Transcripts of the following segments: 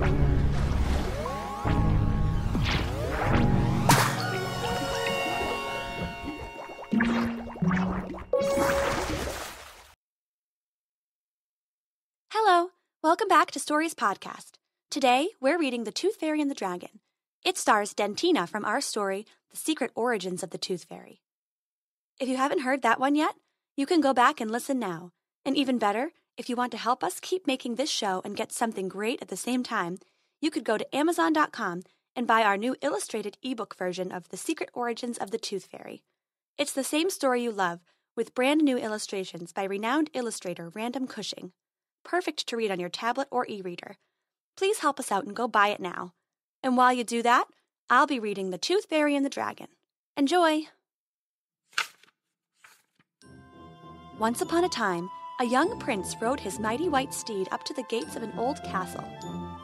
Hello, welcome back to Stories Podcast. Today, we're reading The Tooth Fairy and the Dragon. It stars Dentina from our story, The Secret Origins of the Tooth Fairy. If you haven't heard that one yet, you can go back and listen now. And even better, if you want to help us keep making this show and get something great at the same time, you could go to Amazon.com and buy our new illustrated ebook version of The Secret Origins of the Tooth Fairy. It's the same story you love, with brand new illustrations by renowned illustrator Random Cushing. Perfect to read on your tablet or e reader. Please help us out and go buy it now. And while you do that, I'll be reading The Tooth Fairy and the Dragon. Enjoy! Once upon a time, a young prince rode his mighty white steed up to the gates of an old castle.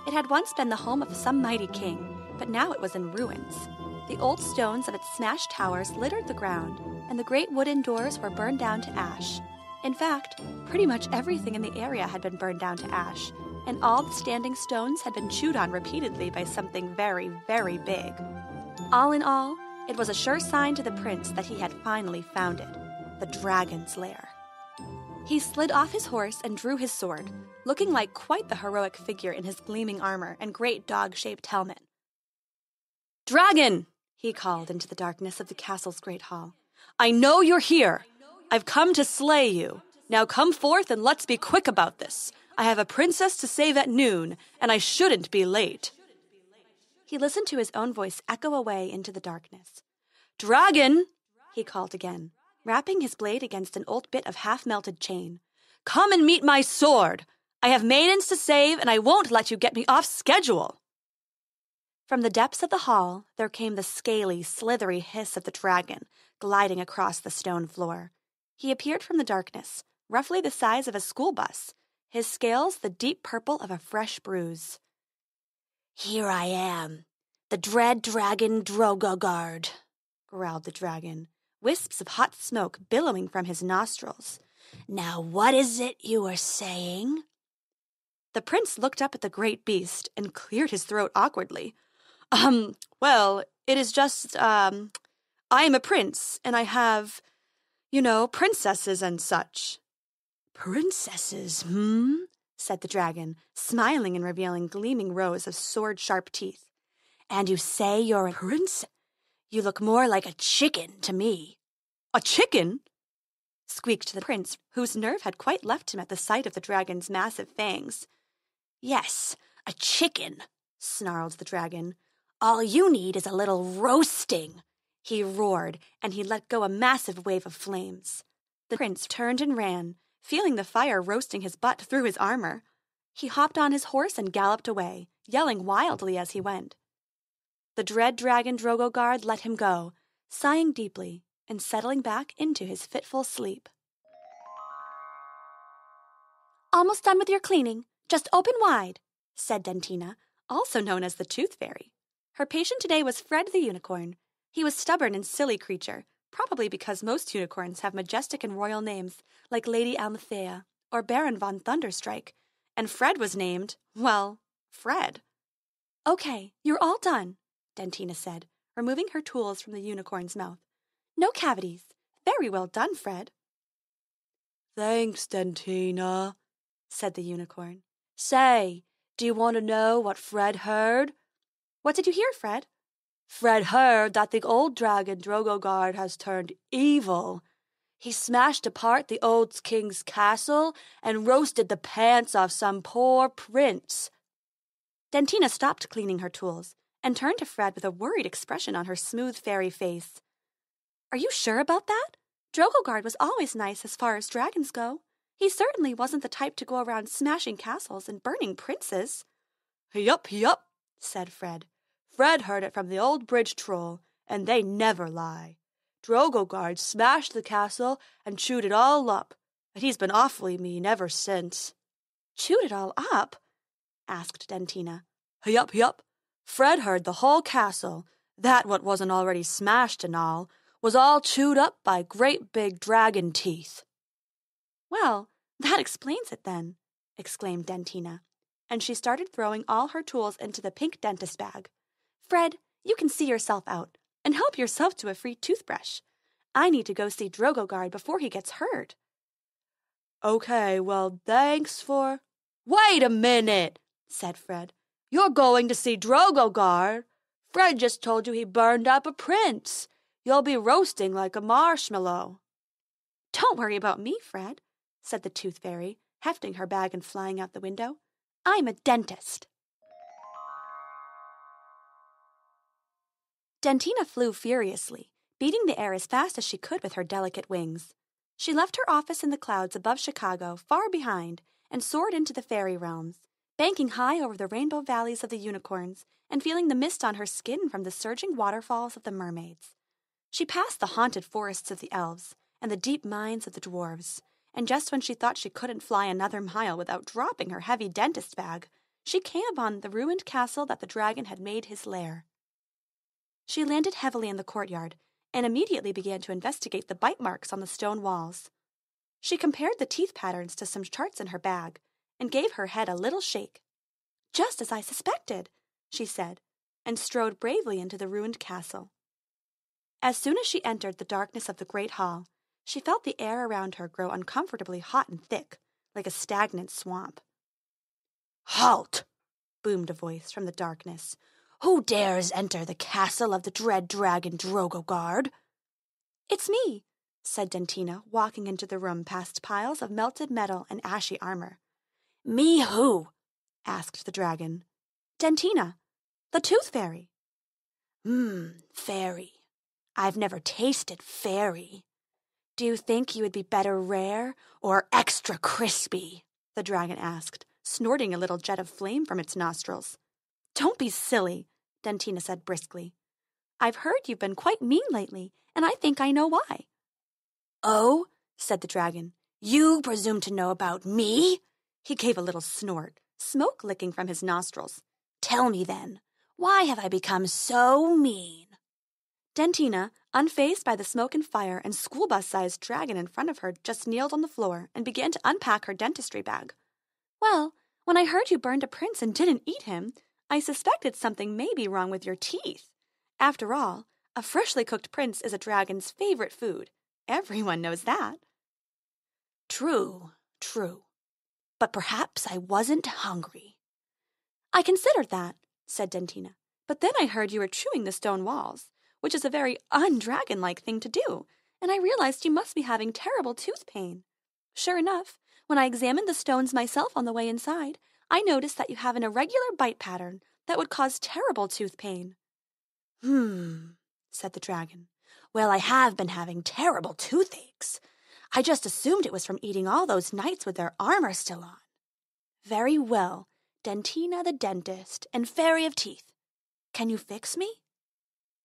It had once been the home of some mighty king, but now it was in ruins. The old stones of its smashed towers littered the ground, and the great wooden doors were burned down to ash. In fact, pretty much everything in the area had been burned down to ash, and all the standing stones had been chewed on repeatedly by something very, very big. All in all, it was a sure sign to the prince that he had finally found it the dragon's lair. He slid off his horse and drew his sword, looking like quite the heroic figure in his gleaming armor and great dog shaped helmet. Dragon! he called into the darkness of the castle's great hall. I know you're here. I've come to slay you. Now come forth and let's be quick about this. I have a princess to save at noon, and I shouldn't be late. He listened to his own voice echo away into the darkness. Dragon! he called again, rapping his blade against an old bit of half melted chain. Come and meet my sword! I have maidens to save, and I won't let you get me off schedule. From the depths of the hall, there came the scaly, slithery hiss of the dragon gliding across the stone floor. He appeared from the darkness, roughly the size of a school bus, his scales the deep purple of a fresh bruise. Here I am, the dread dragon Drogogard, growled the dragon, wisps of hot smoke billowing from his nostrils. Now what is it you are saying? The prince looked up at the great beast and cleared his throat awkwardly. Um, well, it is just, um, I am a prince, and I have, you know, princesses and such. Princesses, hmm? said the dragon, smiling and revealing gleaming rows of sword sharp teeth. And you say you're a prince? You look more like a chicken to me. A chicken? squeaked the prince, whose nerve had quite left him at the sight of the dragon's massive fangs. Yes, a chicken, snarled the dragon. All you need is a little roasting. He roared, and he let go a massive wave of flames. The prince turned and ran, feeling the fire roasting his butt through his armor. He hopped on his horse and galloped away, yelling wildly as he went. The dread dragon Drogogard let him go, sighing deeply and settling back into his fitful sleep. Almost done with your cleaning. Just open wide, said Dentina, also known as the Tooth Fairy. Her patient today was Fred the Unicorn, he was stubborn and silly creature, probably because most unicorns have majestic and royal names, like Lady Almathea or Baron von Thunderstrike, and Fred was named, well, Fred. Okay, you're all done, Dentina said, removing her tools from the unicorn's mouth. No cavities. Very well done, Fred. Thanks, Dentina, said the unicorn. Say, do you want to know what Fred heard? What did you hear, Fred? Fred heard that the old dragon Drogogard has turned evil. He smashed apart the old king's castle and roasted the pants off some poor prince. Dentina stopped cleaning her tools and turned to Fred with a worried expression on her smooth fairy face. Are you sure about that? Drogogard was always nice as far as dragons go. He certainly wasn't the type to go around smashing castles and burning princes. Yup, yup, said Fred. Fred heard it from the old bridge troll, and they never lie. Drogogard smashed the castle and chewed it all up, and he's been awfully mean ever since. Chewed it all up? asked Dentina. Yup, yup. Fred heard the whole castle, that what wasn't already smashed and all, was all chewed up by great big dragon teeth. Well, that explains it then, exclaimed Dentina. and she started throwing all her tools into the pink dentist bag. Fred, you can see yourself out and help yourself to a free toothbrush. I need to go see Drogogard before he gets hurt. Okay, well, thanks for. Wait a minute, said Fred. You're going to see Drogogard. Fred just told you he burned up a prince. You'll be roasting like a marshmallow. Don't worry about me, Fred, said the Tooth Fairy, hefting her bag and flying out the window. I'm a dentist. Dentina flew furiously, beating the air as fast as she could with her delicate wings. She left her office in the clouds above Chicago far behind and soared into the fairy realms, banking high over the rainbow valleys of the unicorns and feeling the mist on her skin from the surging waterfalls of the mermaids. She passed the haunted forests of the elves and the deep mines of the dwarves, and just when she thought she couldn't fly another mile without dropping her heavy dentist bag, she came upon the ruined castle that the dragon had made his lair. She landed heavily in the courtyard and immediately began to investigate the bite marks on the stone walls. She compared the teeth patterns to some charts in her bag and gave her head a little shake. Just as I suspected, she said, and strode bravely into the ruined castle. As soon as she entered the darkness of the great hall, she felt the air around her grow uncomfortably hot and thick, like a stagnant swamp. Halt! boomed a voice from the darkness. Who dares enter the castle of the dread dragon Drogogard? It's me, said Dentina, walking into the room past piles of melted metal and ashy armor. Me who? asked the dragon. Dentina, the tooth fairy. Hmm, fairy. I've never tasted fairy. Do you think you would be better rare or extra crispy? The dragon asked, snorting a little jet of flame from its nostrils. Don't be silly, Dentina said briskly. I've heard you've been quite mean lately, and I think I know why. Oh, said the dragon, you presume to know about me? He gave a little snort, smoke licking from his nostrils. Tell me then, why have I become so mean? Dentina, unfazed by the smoke and fire and school bus sized dragon in front of her, just kneeled on the floor and began to unpack her dentistry bag. Well, when I heard you burned a prince and didn't eat him, I suspected something may be wrong with your teeth. After all, a freshly cooked prince is a dragon's favorite food. Everyone knows that. True, true. But perhaps I wasn't hungry. I considered that, said Dentina. But then I heard you were chewing the stone walls, which is a very undragon like thing to do, and I realized you must be having terrible tooth pain. Sure enough, when I examined the stones myself on the way inside, I noticed that you have an irregular bite pattern that would cause terrible tooth pain. Hmm, said the dragon. Well, I have been having terrible toothaches. I just assumed it was from eating all those knights with their armor still on. Very well, Dentina the dentist and fairy of teeth. Can you fix me?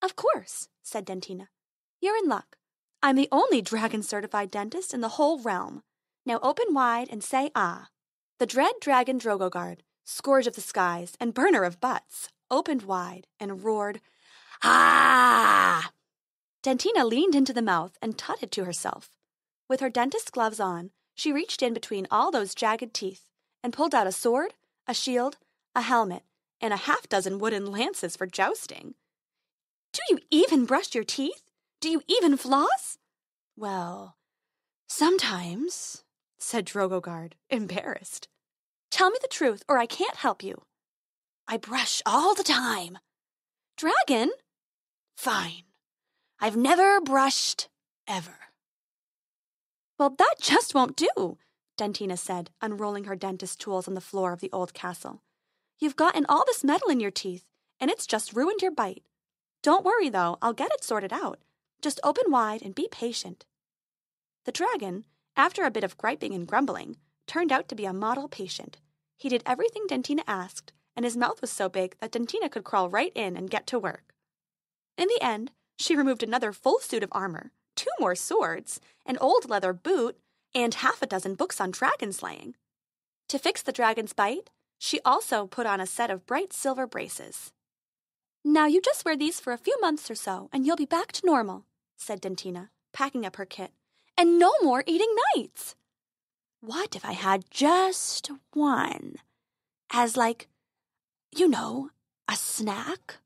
Of course, said Dentina. You're in luck. I'm the only dragon certified dentist in the whole realm. Now open wide and say ah. The dread dragon Drogogard, scourge of the skies and burner of butts, opened wide and roared, Ah! Dentina leaned into the mouth and tutted to herself. With her dentist gloves on, she reached in between all those jagged teeth and pulled out a sword, a shield, a helmet, and a half dozen wooden lances for jousting. Do you even brush your teeth? Do you even floss? Well, sometimes, said Drogogard, embarrassed. Tell me the truth, or I can't help you. I brush all the time. Dragon? Fine. I've never brushed ever. Well, that just won't do, Dentina said, unrolling her dentist tools on the floor of the old castle. You've gotten all this metal in your teeth, and it's just ruined your bite. Don't worry, though, I'll get it sorted out. Just open wide and be patient. The dragon, after a bit of griping and grumbling, turned out to be a model patient. He did everything Dentina asked, and his mouth was so big that Dentina could crawl right in and get to work. In the end, she removed another full suit of armor, two more swords, an old leather boot, and half a dozen books on dragon slaying. To fix the dragon's bite, she also put on a set of bright silver braces. Now you just wear these for a few months or so, and you'll be back to normal, said Dentina, packing up her kit. And no more eating knights! What if I had just one? As, like, you know, a snack?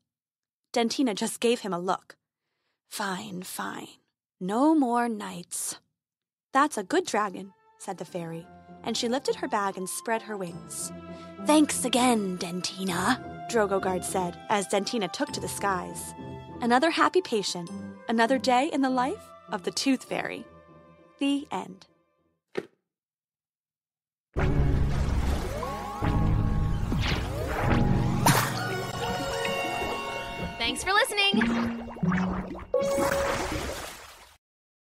Dentina just gave him a look. Fine, fine. No more knights. That's a good dragon, said the fairy, and she lifted her bag and spread her wings. Thanks again, Dentina, Drogogard said as Dentina took to the skies. Another happy patient, another day in the life of the Tooth Fairy. The end. Thanks for listening.